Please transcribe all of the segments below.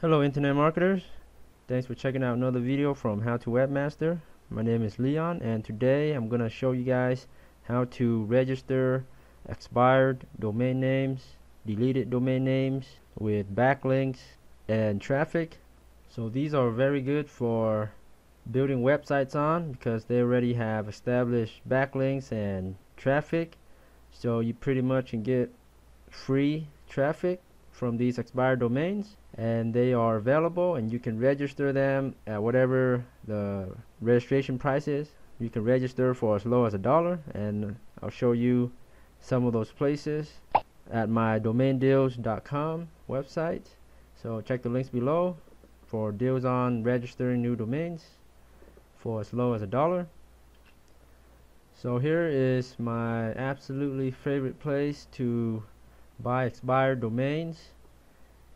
Hello internet marketers. Thanks for checking out another video from How to Webmaster. My name is Leon and today I'm going to show you guys how to register expired domain names, deleted domain names with backlinks and traffic. So these are very good for building websites on because they already have established backlinks and traffic. So you pretty much can get free traffic from these expired domains and they are available and you can register them at whatever the registration price is. You can register for as low as a dollar and I'll show you some of those places at my domaindeals.com website. So check the links below for deals on registering new domains for as low as a dollar. So here is my absolutely favorite place to buy expired domains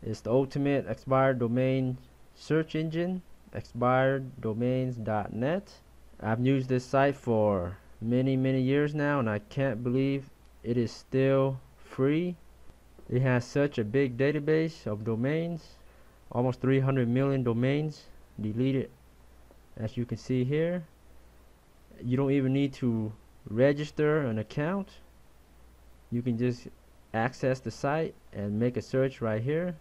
it's the ultimate expired domain search engine expireddomains.net I've used this site for many many years now and I can't believe it is still free. It has such a big database of domains almost 300 million domains deleted as you can see here. You don't even need to register an account. You can just access the site and make a search right here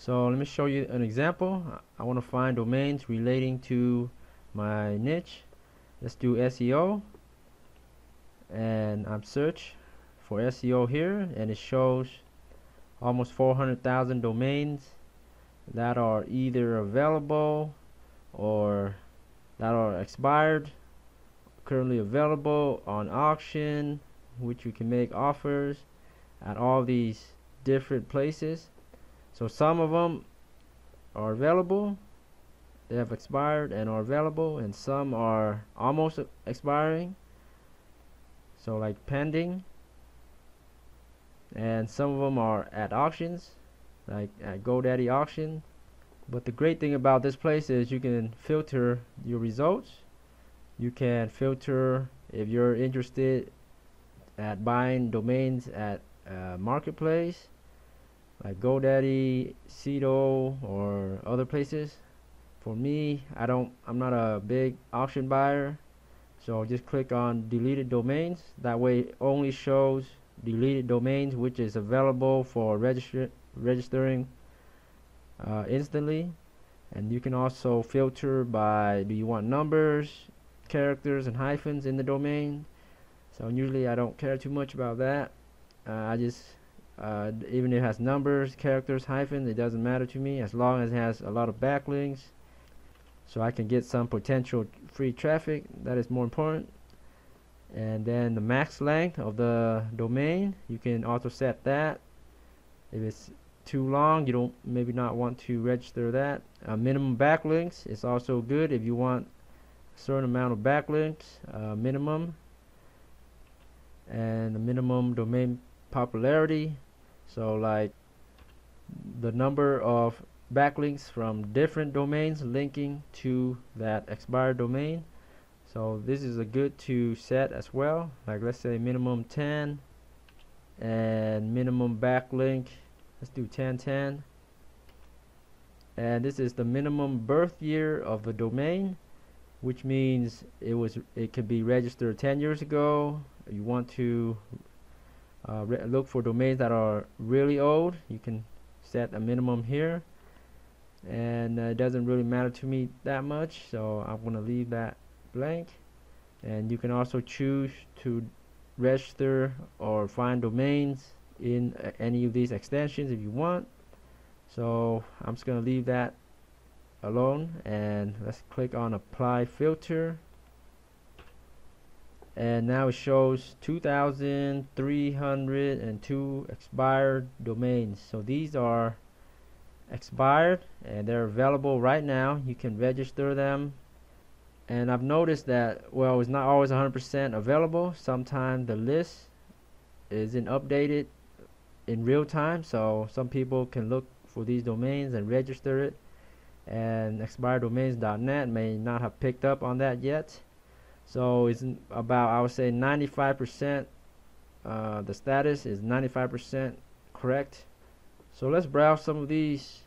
so let me show you an example. I want to find domains relating to my niche. Let's do SEO and I'm search for SEO here and it shows almost 400,000 domains that are either available or that are expired currently available on auction which you can make offers at all these different places so some of them are available they have expired and are available and some are almost expiring. So like pending. And some of them are at auctions like at GoDaddy auction. But the great thing about this place is you can filter your results. You can filter if you're interested at buying domains at uh, marketplace like GoDaddy, Sedo, or other places. For me, I don't. I'm not a big auction buyer, so just click on deleted domains. That way, it only shows deleted domains, which is available for register registering uh, instantly. And you can also filter by do you want numbers, characters, and hyphens in the domain so usually I don't care too much about that uh, I just uh, even if it has numbers characters hyphens it doesn't matter to me as long as it has a lot of backlinks so I can get some potential free traffic that is more important. And then the max length of the domain you can also set that. If it's too long you don't maybe not want to register that. Uh, minimum backlinks is also good if you want a certain amount of backlinks uh, minimum. And the minimum domain popularity so like the number of backlinks from different domains linking to that expired domain. So this is a good to set as well. Like let's say minimum 10 and minimum backlink. Let's do 1010 and this is the minimum birth year of the domain which means it was it could be registered 10 years ago. You want to uh, look for domains that are really old. You can set a minimum here. And uh, it doesn't really matter to me that much so I'm gonna leave that blank. And you can also choose to register or find domains in uh, any of these extensions if you want. So I'm just gonna leave that alone and let's click on apply filter and now it shows 2302 expired domains. So these are expired and they're available right now. You can register them. And I've noticed that well it's not always 100% available. Sometimes the list isn't updated in real time. So some people can look for these domains and register it. And expireddomains.net may not have picked up on that yet so it's about I would say 95% uh, the status is 95% correct. So let's browse some of these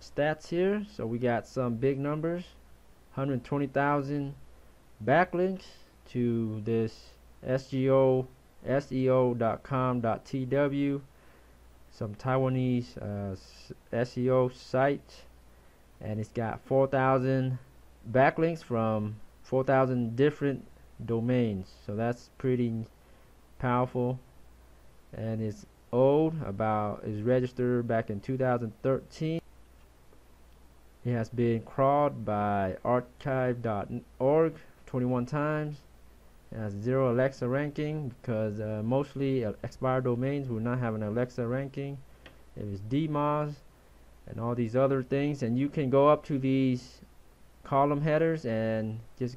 stats here. So we got some big numbers. 120,000 backlinks to this SGO SEO.com.tw some Taiwanese uh, SEO site. And it's got 4,000 backlinks from 4,000 different domains. So that's pretty powerful. And it's old about is registered back in 2013 it has been crawled by archive.org 21 times. It has zero Alexa ranking because uh, mostly uh, expired domains will not have an Alexa ranking. It is DMOZ and all these other things and you can go up to these column headers and just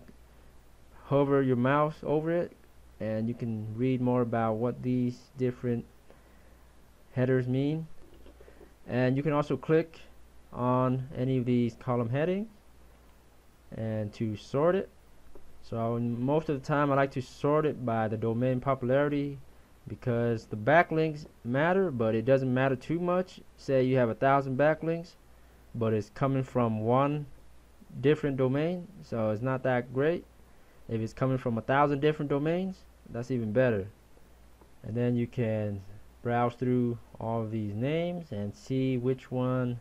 hover your mouse over it and you can read more about what these different headers mean. And you can also click on any of these column headings and to sort it. So most of the time I like to sort it by the domain popularity because the backlinks matter but it doesn't matter too much. Say you have a thousand backlinks but it's coming from one different domain so it's not that great. If it's coming from a thousand different domains that's even better. And then you can browse through all of these names and see which one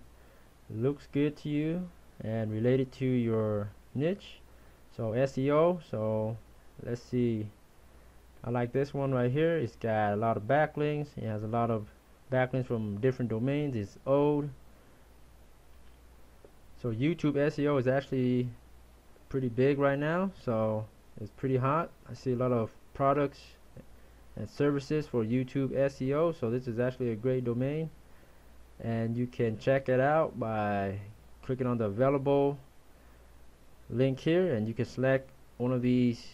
looks good to you and related to your niche. So SEO so let's see. I like this one right here. It's got a lot of backlinks. It has a lot of backlinks from different domains. It's old so YouTube SEO is actually pretty big right now so it's pretty hot. I see a lot of products and services for YouTube SEO so this is actually a great domain. And you can check it out by clicking on the available link here and you can select one of these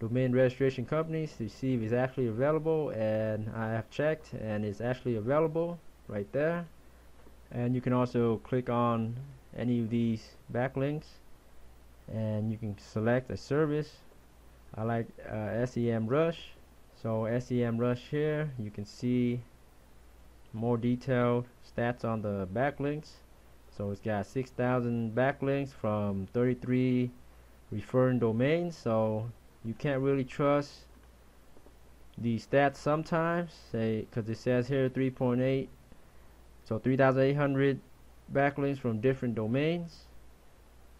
domain registration companies to see if it's actually available. And I have checked and it's actually available right there. And you can also click on any of these backlinks. And you can select a service. I like uh, SEMrush so SEMrush here you can see more detailed stats on the backlinks. So it's got 6,000 backlinks from 33 referring domains. So you can't really trust the stats sometimes say because it says here 3.8 so 3,800 backlinks from different domains.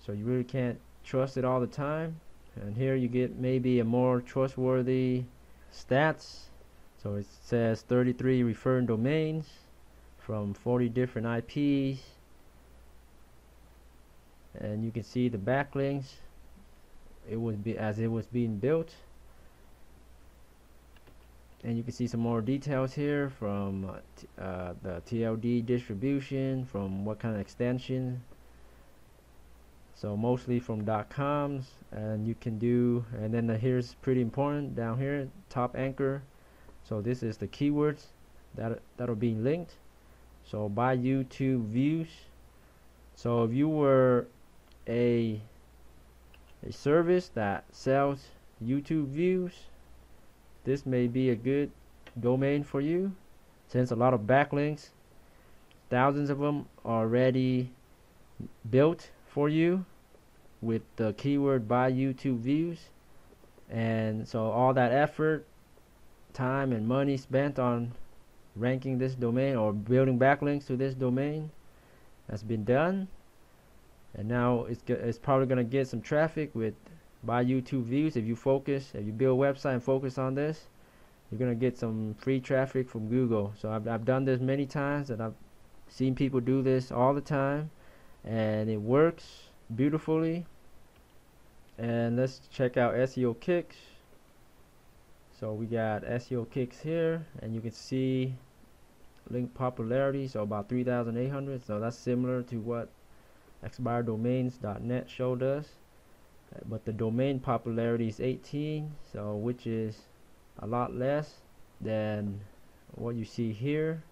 So you really can't trust it all the time. And here you get maybe a more trustworthy stats. So it says 33 referring domains from 40 different IPs and you can see the backlinks. It was be as it was being built and you can see some more details here from uh, uh, the TLD distribution from what kind of extension. So mostly from coms and you can do and then the, here's pretty important down here top anchor. So this is the keywords that that are being linked. So by YouTube views. So if you were a a service that sells YouTube views this may be a good domain for you since a lot of backlinks thousands of them already built for you with the keyword buy YouTube views. And so all that effort time and money spent on ranking this domain or building backlinks to this domain has been done. And now it's, it's probably going to get some traffic with buy YouTube views. If you focus if you build a website and focus on this you're gonna get some free traffic from Google. So I've, I've done this many times and I've seen people do this all the time and it works beautifully. And let's check out SEOkicks. So we got SEOkicks here and you can see link popularity. So about 3,800 so that's similar to what expireddomains.net showed us but the domain popularity is 18 so which is a lot less than what you see here.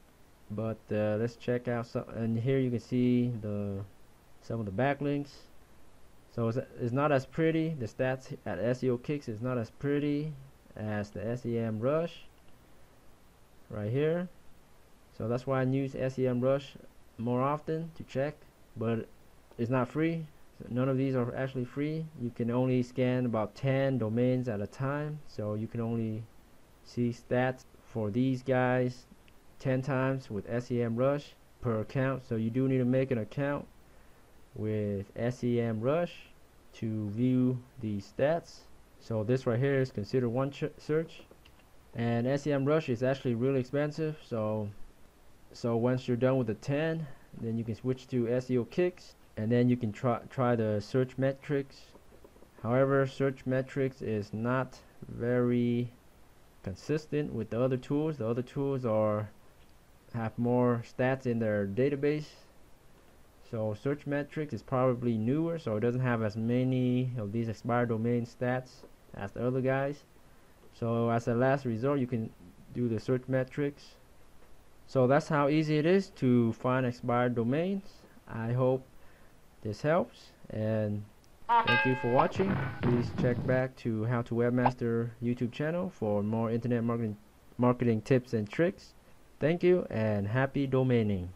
But uh, let's check out some and here you can see the some of the backlinks. So it's, it's not as pretty the stats at SEOkicks is not as pretty as the SEMrush right here. So that's why I use SEMrush more often to check but it's not free none of these are actually free. You can only scan about 10 domains at a time. So you can only see stats for these guys 10 times with SEMrush per account. So you do need to make an account with SEMrush to view the stats. So this right here is considered one search. And SEMrush is actually really expensive. So so once you're done with the 10 then you can switch to SEOkicks and then you can try try the Searchmetrics. However Searchmetrics is not very consistent with the other tools. The other tools are have more stats in their database. So Searchmetrics is probably newer so it doesn't have as many of these expired domain stats as the other guys. So as a last resort you can do the Searchmetrics. So that's how easy it is to find expired domains. I hope this helps and thank you for watching. Please check back to how to webmaster youtube channel for more internet marketing marketing tips and tricks. Thank you and happy domaining